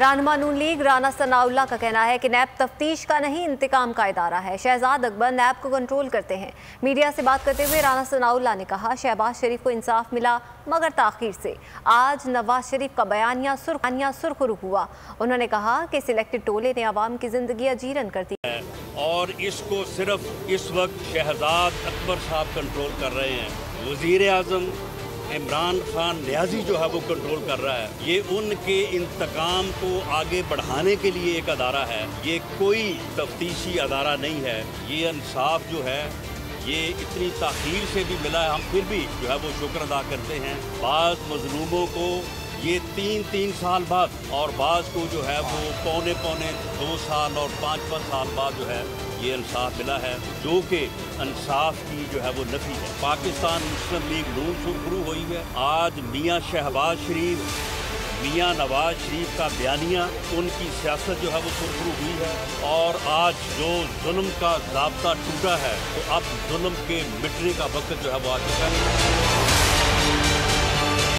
रहनुमा नून लीग राना सनाउल्ला का कहना है कि नैब तफ्तीश का नहीं, इंतकाम का इदारा है। शहजाद अकबर नैब को कंट्रोल करते हैं। मीडिया से बात करते हुए राना सनाउल्ला ने कहा, शहबाज शरीफ को इंसाफ मिला, मगर ताखिर से। आज नवाज़ शरीफ का बयानिया सुर्खिया सुरखरू हुआ। उन्होंने कहा कि सिलेक्टेड टोले ने आवाम की ज़िंदगी अजीरन कर दी। है और इसको सिर्फ़ इस वक्त शहजाद अकबर साहब कंट्रोल कर रहे हैं। वज़ीर आज़म इमरान खान न्याजी जो है वो कंट्रोल कर रहा है। ये उनके इंतकाम को आगे बढ़ाने के लिए एक अदारा है। ये कोई तफ्तीशी अदारा नहीं है। ये इंसाफ जो है, ये इतनी तखीर से भी मिला है। हम फिर भी जो है वो शुक्र अदा करते हैं। बाद मजलूमों को ये तीन तीन साल बाद और बाज़ को जो है वो पौने पौने दो साल और पाँच पाँच साल बाद जो है ये इंसाफ मिला है, जो कि इंसाफ की जो है वो नफी है। पाकिस्तान मुस्लिम लीग नून से शुरू हुई है। आज मियाँ शहबाज शरीफ, मियाँ नवाज़ शरीफ का बयानिया, उनकी सियासत जो है वो सुरखरू हुई है और आज जो जुल्म का जबता टूटा है तो अब जुल्म के मिटने का वक्त जो है वो आ चुका है।